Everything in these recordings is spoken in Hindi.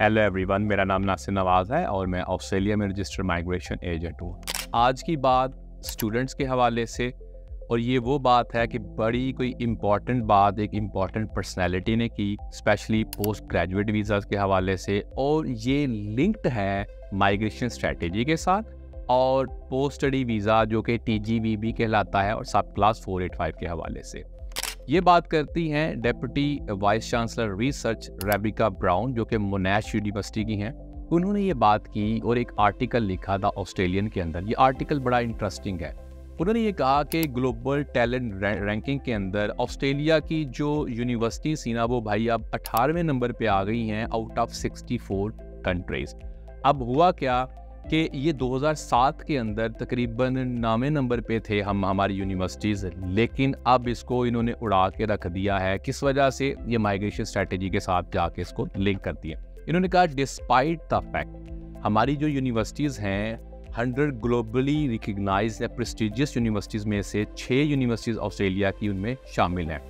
हेलो एवरीवन मेरा नाम नासिर नवाज़ है और मैं ऑस्ट्रेलिया में रजिस्टर्ड माइग्रेशन एजेंट हूँ। आज की बात स्टूडेंट्स के हवाले से और ये वो बात है कि बड़ी कोई इंपॉर्टेंट बात, एक इंपॉर्टेंट पर्सनैलिटी ने की स्पेशली पोस्ट ग्रेजुएट वीज़ा के हवाले से और ये लिंक्ड है माइग्रेशन स्ट्रेटजी के साथ और पोस्ट स्टडी वीज़ा जो कि टी जी वी बी कहलाता है और सब क्लास फोर एट फाइव के हवाले से। ये बात करती हैं deputy vice chancellor research Rebecca Brown, जो कि मोनैश यूनिवर्सिटी की हैं। उन्होंने ये बात की और एक आर्टिकल लिखा था ऑस्ट्रेलियन के अंदर। ये आर्टिकल बड़ा इंटरेस्टिंग है। उन्होंने ये कहा कि ग्लोबल टैलेंट रैंकिंग के अंदर ऑस्ट्रेलिया की जो यूनिवर्सिटी थी ना, वो भाई अब अठारहवें नंबर पे आ गई हैं आउट ऑफ़ 64 कंट्रीज़ अब हुआ क्या? कि ये 2007 के अंदर तकरीबन नामे नंबर पे थे हम हमारी यूनिवर्सिटीज़ लेकिन अब इसको इन्होंने उड़ा के रख दिया है। किस वजह से? ये माइग्रेशन स्ट्रेटजी के साथ जाके इसको लिंक कर दिया इन्होंने कहा डिस्पाइट द फैक्ट हमारी जो यूनिवर्सिटीज़ हैं हंड्रेड ग्लोबली रिकग्नाइज या प्रेस्टिजियस यूनिवर्सिटीज़ में से छः यूनिवर्सिटीज़ ऑस्ट्रेलिया की उनमें शामिल हैं।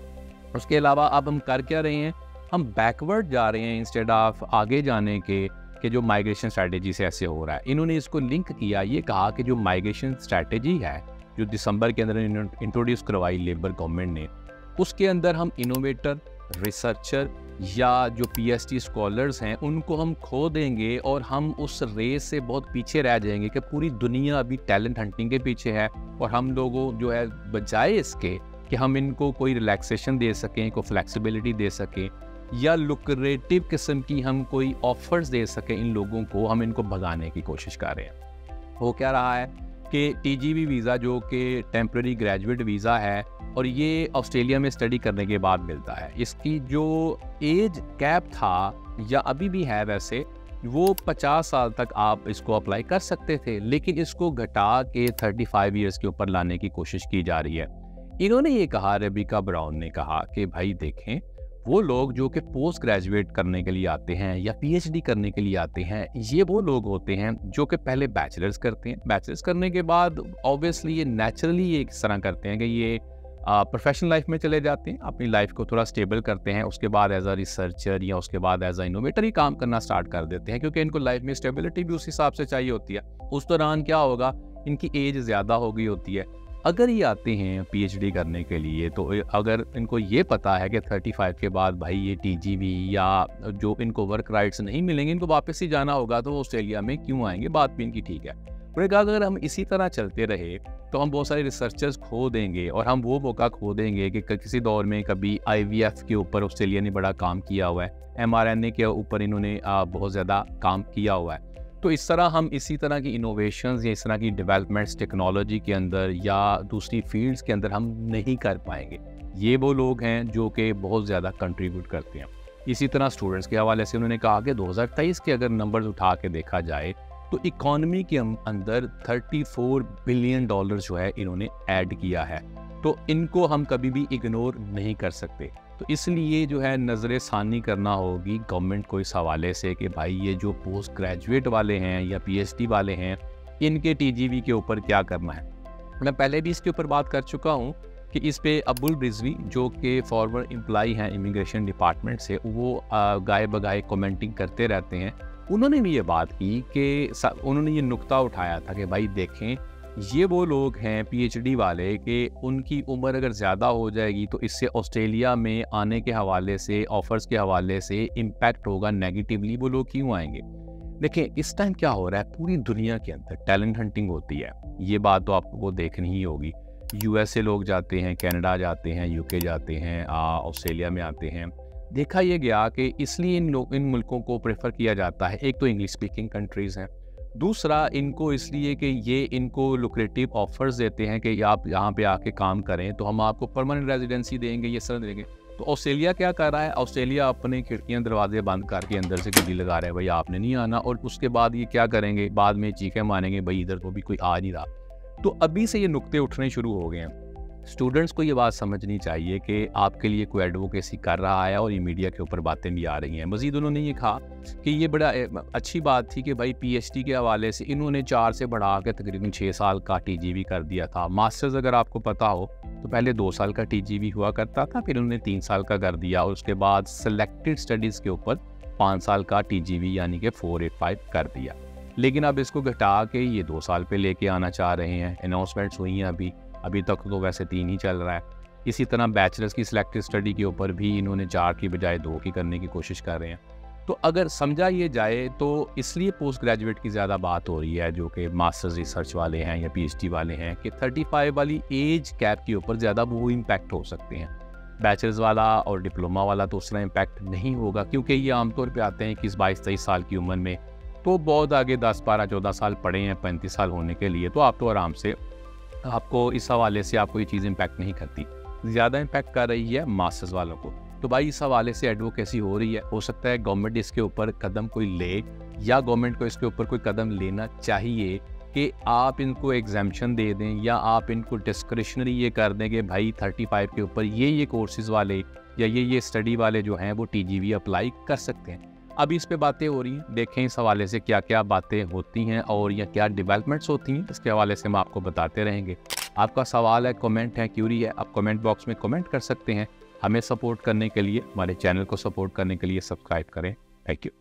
उसके अलावा अब हम कर क्या रहे हैं? हम बैकवर्ड जा रहे हैं इंस्टेड ऑफ़ आगे जाने के कि जो माइग्रेशन स्ट्रैटेजी से ऐसे हो रहा है। इन्होंने इसको लिंक किया, ये कहा कि जो माइग्रेशन स्ट्रैटेजी है, जो दिसंबर के अंदर इंट्रोड्यूस करवाई लेबर गवर्नमेंट ने, उसके अंदर हम इनोवेटर रिसर्चर या जो पीएचडी स्कॉलर्स हैं, उनको हम खो देंगे और हम उस रेस से बहुत पीछे रह जाएँगे कि पूरी दुनिया अभी टैलेंट हंटिंग के पीछे है और हम लोगों जो है, बजाय इसके कि हम इनको कोई रिलैक्सेशन दे सकें, कोई फ्लेक्सिबिलिटी दे सकें। या लुक्रेटिव किस्म की हम कोई ऑफर्स दे सकें इन लोगों को, हम इनको भगाने की कोशिश कर रहे हैं। हो क्या रहा है कि टी वीज़ा जो कि टेम्प्रेरी ग्रेजुएट वीज़ा है और ये ऑस्ट्रेलिया में स्टडी करने के बाद मिलता है, इसकी जो एज कैप था या अभी भी है वैसे, वो 50 साल तक आप इसको अप्लाई कर सकते थे, लेकिन इसको घटा के 35 इयर्स के ऊपर लाने की कोशिश की जा रही है। इन्होंने ये कहा रेबिका ब्राउन ने कहा कि भाई देखें वो लोग जो कि पोस्ट ग्रेजुएट करने के लिए आते हैं या पीएचडी करने के लिए आते हैं, ये वो लोग होते हैं जो कि पहले बैचलर्स करते हैं। बैचलर्स करने के बाद ऑब्वियसली ये नेचुरली ये इस तरह करते हैं कि ये प्रोफेशनल लाइफ में चले जाते हैं, अपनी लाइफ को थोड़ा स्टेबल करते हैं, उसके बाद एज अ रिसर्चर या उसके बाद एज अ इनोवेटर ही काम करना स्टार्ट कर देते हैं, क्योंकि इनको लाइफ में स्टेबिलिटी भी उस हिसाब से चाहिए होती है। उस दौरान क्या होगा, इनकी एज ज़्यादा हो गई होती है। अगर ये आते हैं पीएचडी करने के लिए तो अगर इनको ये पता है कि 35 के बाद भाई ये टीजीवी या जो इनको वर्क राइट्स नहीं मिलेंगे, इनको वापस ही जाना होगा तो ऑस्ट्रेलिया में क्यों आएँगे? बात भी इनकी ठीक है। उन्होंने कहा, अगर हम इसी तरह चलते रहे तो हम बहुत सारे रिसर्चर्स खो देंगे और हम वो मौका खो देंगे कि किसी दौर में कभी आईवीएफ के ऊपर ऑस्ट्रेलिया ने बड़ा काम किया हुआ है एमआरएनए के ऊपर इन्होंने बहुत ज़्यादा काम किया हुआ है। तो इस तरह हम इसी तरह की इनोवेशन या इस तरह की डेवलपमेंट्स टेक्नोलॉजी के अंदर या दूसरी फील्ड्स के अंदर हम नहीं कर पाएँगे। ये वो लोग हैं जो कि बहुत ज़्यादा कंट्रीब्यूट करते हैं। इसी तरह स्टूडेंट्स के हवाले से उन्होंने कहा कि 2023 के अगर नंबर्स उठा के देखा जाए तो इकॉनमी के अंदर 34 बिलियन डॉलर जो है इन्होंने ऐड किया है। तो इनको हम कभी भी इग्नोर नहीं कर सकते। तो इसलिए जो है नज़र षानी करना होगी गवर्नमेंट को इस हवाले से कि भाई ये जो पोस्ट ग्रेजुएट वाले हैं या पीएचडी वाले हैं, इनके टीजीवी के ऊपर क्या करना है? मैं पहले भी इसके ऊपर बात कर चुका हूँ कि इस पे अबुल रिजवी जो कि फॉरवर्ड एम्प्लाई हैं इमिग्रेशन डिपार्टमेंट से, वो गाय बगाए कमेंटिंग करते रहते हैं। उन्होंने भी ये बात की कि उन्होंने ये नुक्ता उठाया था कि भाई देखें ये वो लोग हैं पीएचडी वाले कि उनकी उम्र अगर ज़्यादा हो जाएगी तो इससे ऑस्ट्रेलिया में आने के हवाले से ऑफ़र्स के हवाले से इम्पैक्ट होगा नेगेटिवली वो लोग क्यों आएँगे? देखिए, इस टाइम क्या हो रहा है? पूरी दुनिया के अंदर टैलेंट हंटिंग होती है। ये बात तो आपको देखनी ही होगी। यूएसए लोग जाते हैं कनाडा जाते हैं यूके जाते हैं ऑस्ट्रेलिया में आते हैं। देखा यह गया कि इसलिए इन लोग, इन मुल्कों को प्रेफर किया जाता है। एक तो इंग्लिश स्पीकिंग कंट्रीज़ हैं। दूसरा इनको इसलिए कि ये इनको लुक्रेटिव ऑफर्स देते हैं कि आप यहाँ पे आके काम करें तो हम आपको परमानेंट रेजिडेंसी देंगे, ये सर देंगे। तो ऑस्ट्रेलिया क्या कर रहा है? ऑस्ट्रेलिया अपने खिड़कियाँ दरवाजे बंद करके अंदर से गली लगा रहे हैं भाई आपने नहीं आना। और उसके बाद ये क्या करेंगे? बाद में चीखें मानेंगे भाई, इधर तो भी कोई आ नहीं रहा। तो अभी से ये नुकते उठने शुरू हो गए हैं। स्टूडेंट्स को ये बात समझनी चाहिए कि आपके लिए कोई एडवोकेसी कर रहा है और ये मीडिया के ऊपर बातें भी आ रही हैं। मजीद उन्होंने ये कहा कि ये बड़ा अच्छी बात थी कि भाई पीएचडी के हवाले से इन्होंने चार से बढ़ा के तकरीबन छः साल का टीजीवी कर दिया था। मास्टर्स अगर आपको पता हो तो पहले दो साल का टीजीवी हुआ करता था, फिर उन्होंने तीन साल का कर दिया और उसके बाद सेलेक्टेड स्टडीज़ के ऊपर पाँच साल का टी यानी कि फोर एट फाइव कर दिया। लेकिन अब इसको घटा के ये दो साल पे लेके आना चाह रहे हैं। अनाउंसमेंट्स हुई हैं अभी। अभी तक तो वैसे तीन ही चल रहा है। इसी तरह बैचलर्स की सिलेक्टिव स्टडी के ऊपर भी इन्होंने चार की बजाय दो की करने की कोशिश कर रहे हैं। तो अगर समझा ये जाए तो इसलिए पोस्ट ग्रेजुएट की ज़्यादा बात हो रही है, जो कि मास्टर्स रिसर्च वाले हैं या पीएचडी वाले हैं, कि 35 वाली एज कैप के ऊपर ज़्यादा वो इम्पैक्ट हो सकते हैं। बैचलर्स वाला और डिप्लोमा वाला तो तरह इम्पैक्ट नहीं होगा, क्योंकि ये आमतौर पर आते हैं इक्कीस बाईस तेईस साल की उम्र में तो बहुत आगे दस बारह चौदह साल पड़े हैं, पैंतीस साल होने के लिए तो आप तो आराम से आपको इस हवाले से आपको ये चीज़ इम्पैक्ट नहीं करती। ज़्यादा इम्पैक्ट कर रही है मास्टर्स वालों को। तो भाई, इस हवाले से एडवोकेसी हो रही है। हो सकता है गवर्नमेंट इसके ऊपर कदम कोई ले या गवर्नमेंट को इसके ऊपर कोई कदम लेना चाहिए कि आप इनको एग्जामेशन दे दें या आप इनको डिस्क्रिशनरी ये कर दें कि भाई 35 के ऊपर ये ये कोर्सेज वाले या ये ये स्टडी वाले जो हैं वो टीजीवी अप्लाई कर सकते हैं। अभी इस पे बातें हो रही हैं। देखें इस हवाले से क्या क्या बातें होती हैं और या क्या डेवलपमेंट्स होती हैं, इसके हवाले से हम आपको बताते रहेंगे। आपका सवाल है कमेंट है क्यूरी है, आप कमेंट बॉक्स में कमेंट कर सकते हैं। हमें सपोर्ट करने के लिए, हमारे चैनल को सपोर्ट करने के लिए सब्सक्राइब करें। Thank you